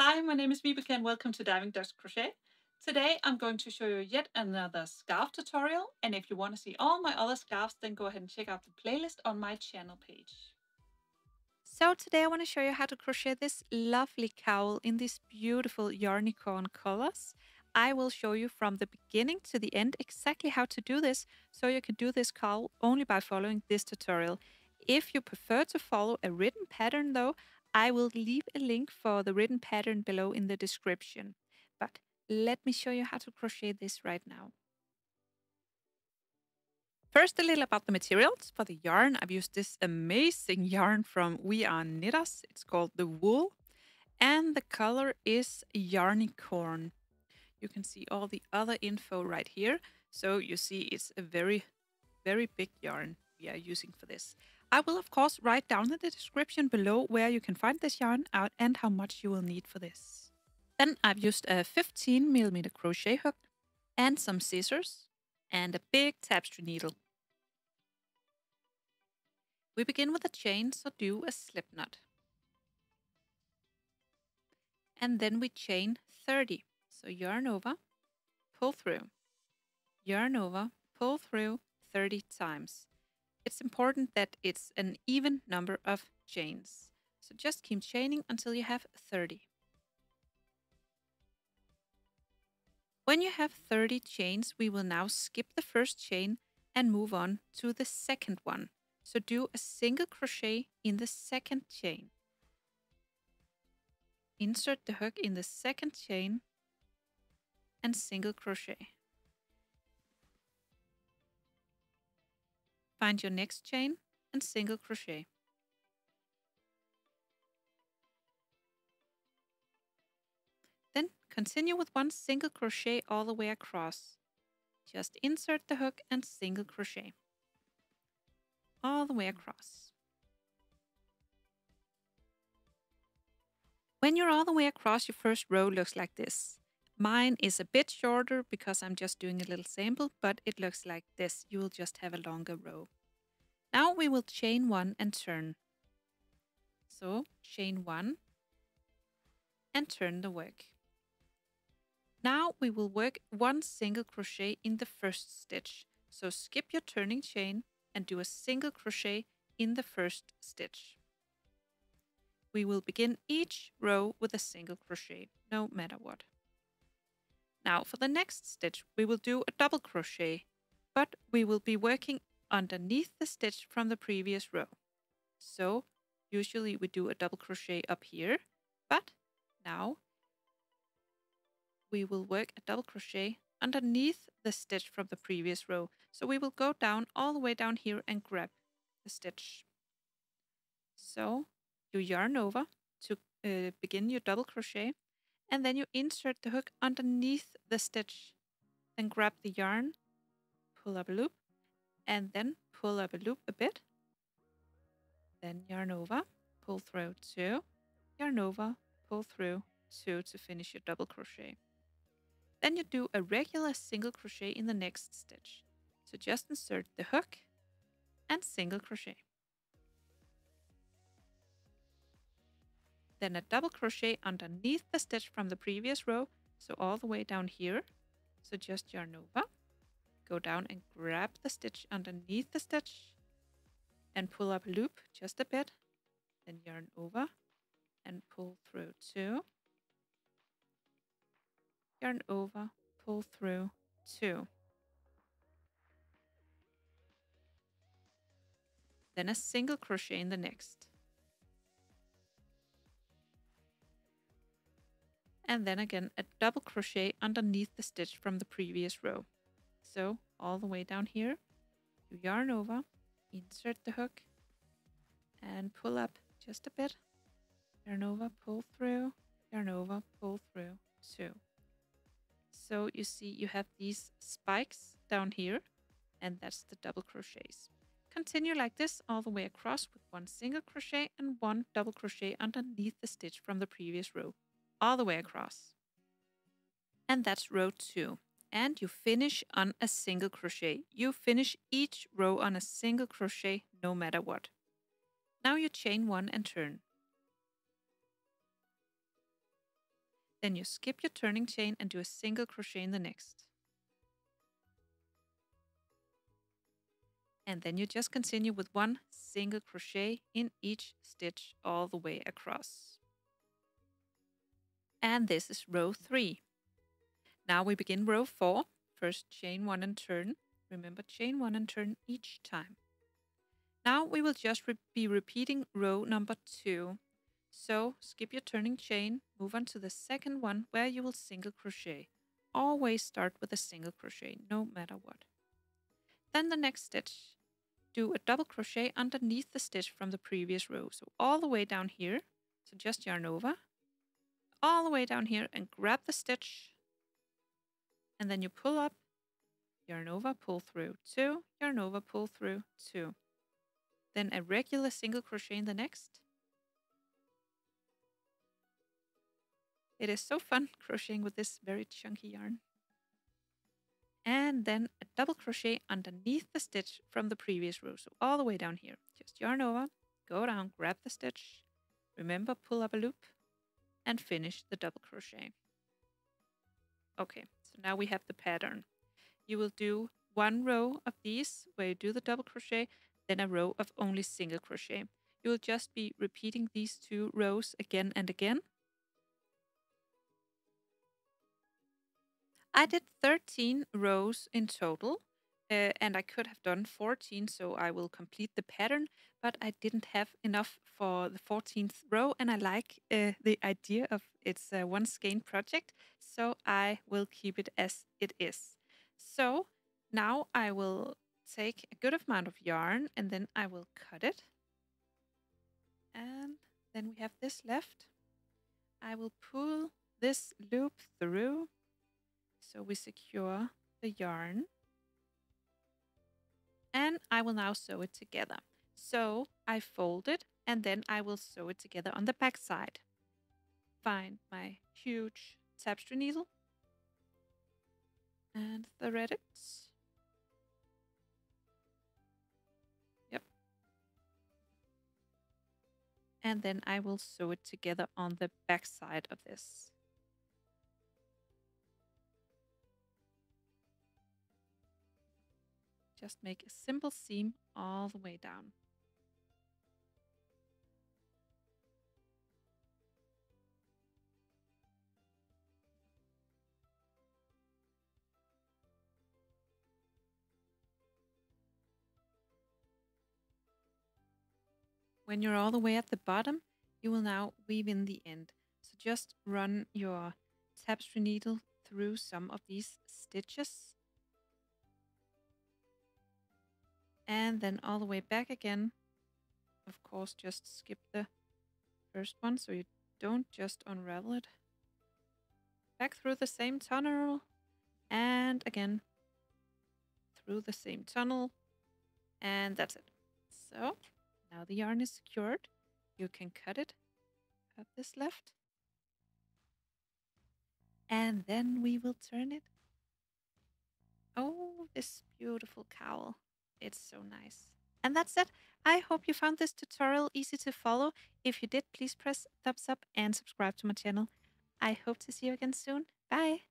Hi, my name is Vibeke and welcome to Diving Ducks Crochet. Today I'm going to show you yet another scarf tutorial and if you want to see all my other scarves then go ahead and check out the playlist on my channel page. So today I want to show you how to crochet this lovely cowl in these beautiful yarnicorn colors. I will show you from the beginning to the end exactly how to do this so you can do this cowl only by following this tutorial. If you prefer to follow a written pattern though, I will leave a link for the written pattern below in the description. But let me show you how to crochet this right now. First, a little about the materials. For the yarn, I've used this amazing yarn from We Are Knitters. It's called the wool. And the color is Yarnicorn. You can see all the other info right here. So you see it's a very, very big yarn we are using for this. I will, of course, write down in the description below where you can find this yarn out and how much you will need for this. Then I've used a 15 millimeter crochet hook and some scissors and a big tapestry needle. We begin with a chain, so do a slip knot. And then we chain 30. So yarn over, pull through, yarn over, pull through 30 times it's important that it's an even number of chains. So just keep chaining until you have 30. When you have 30 chains, we will now skip the first chain and move on to the second one. So do a single crochet in the second chain. Insert the hook in the second chain and single crochet. Find your next chain and single crochet. Then continue with one single crochet all the way across. Just insert the hook and single crochet all the way across. When you're all the way across, your first row looks like this. Mine is a bit shorter because I'm just doing a little sample, but it looks like this. You will just have a longer row. Now we will chain one and turn. So chain one and turn the work. Now we will work one single crochet in the first stitch. So skip your turning chain and do a single crochet in the first stitch. We will begin each row with a single crochet, no matter what. Now for the next stitch, we will do a double crochet, but we will be working underneath the stitch from the previous row. So usually we do a double crochet up here, but now we will work a double crochet underneath the stitch from the previous row. So we will go down all the way down here and grab the stitch. So you yarn over to uh, begin your double crochet and then you insert the hook underneath the stitch. Then grab the yarn, pull up a loop, and then pull up a loop a bit. Then yarn over, pull through two, yarn over, pull through two to finish your double crochet. Then you do a regular single crochet in the next stitch. So just insert the hook and single crochet. Then a double crochet underneath the stitch from the previous row, so all the way down here. So just yarn over, go down and grab the stitch underneath the stitch and pull up a loop just a bit, then yarn over and pull through two, yarn over, pull through two. Then a single crochet in the next. And then again a double crochet underneath the stitch from the previous row. So all the way down here, you yarn over, insert the hook, and pull up just a bit, yarn over, pull through, yarn over, pull through, two. So you see you have these spikes down here, and that's the double crochets. Continue like this all the way across with one single crochet and one double crochet underneath the stitch from the previous row all the way across. And that's row two. And you finish on a single crochet. You finish each row on a single crochet no matter what. Now you chain one and turn. Then you skip your turning chain and do a single crochet in the next. And then you just continue with one single crochet in each stitch all the way across. And this is row 3. Now we begin row 4. First chain 1 and turn. Remember chain 1 and turn each time. Now we will just re be repeating row number 2. So skip your turning chain, move on to the second one where you will single crochet. Always start with a single crochet, no matter what. Then the next stitch, do a double crochet underneath the stitch from the previous row. So all the way down here, so just yarn over, all the way down here and grab the stitch. And then you pull up, yarn over, pull through, two, yarn over, pull through, two. Then a regular single crochet in the next. It is so fun crocheting with this very chunky yarn and then a double crochet underneath the stitch from the previous row. So all the way down here, just yarn over, go down, grab the stitch, remember pull up a loop and finish the double crochet. Okay, so now we have the pattern. You will do one row of these where you do the double crochet, then a row of only single crochet. You will just be repeating these two rows again and again I did 13 rows in total, uh, and I could have done 14, so I will complete the pattern, but I didn't have enough for the 14th row, and I like uh, the idea of it's a one skein project, so I will keep it as it is. So now I will take a good amount of yarn, and then I will cut it. And then we have this left. I will pull this loop through so we secure the yarn. And I will now sew it together. So I fold it and then I will sew it together on the back side. Find my huge tapestry needle and thread it. Yep. And then I will sew it together on the back side of this. Just make a simple seam all the way down. When you're all the way at the bottom, you will now weave in the end. So just run your tapestry needle through some of these stitches and then all the way back again. Of course, just skip the first one so you don't just unravel it. Back through the same tunnel and again through the same tunnel and that's it. So now the yarn is secured. You can cut it at this left and then we will turn it. Oh, this beautiful cowl. It's so nice. And that's it. I hope you found this tutorial easy to follow. If you did, please press thumbs up and subscribe to my channel. I hope to see you again soon. Bye!